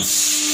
Peace.